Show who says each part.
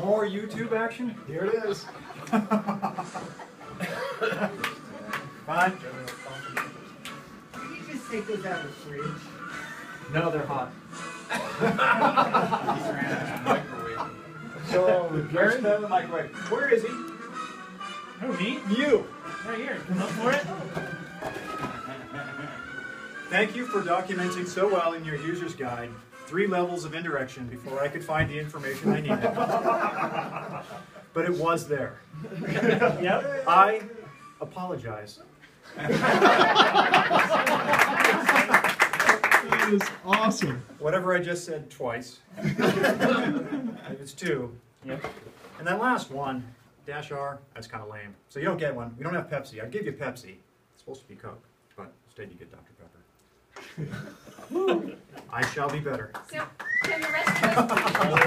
Speaker 1: More YouTube action? Here it is. Fine.
Speaker 2: Can you just take those out of the fridge?
Speaker 1: No, they're hot.
Speaker 3: Microwave.
Speaker 1: So, Gary's been in the microwave. Where is he?
Speaker 4: Who, me?
Speaker 1: You.
Speaker 4: Right here. Come up for it.
Speaker 1: Thank you for documenting so well in your user's guide three levels of indirection before I could find the information I needed. but it was there.
Speaker 4: Yep.
Speaker 1: I apologize.
Speaker 5: That is awesome.
Speaker 1: Whatever I just said twice. if it's two.
Speaker 4: Yep.
Speaker 1: And that last one, dash R, that's kind of lame. So you don't get one. We don't have Pepsi. I'd give you Pepsi. It's supposed to be Coke, but instead you get Dr. Pepper. I shall be better.
Speaker 6: So, can the rest of us?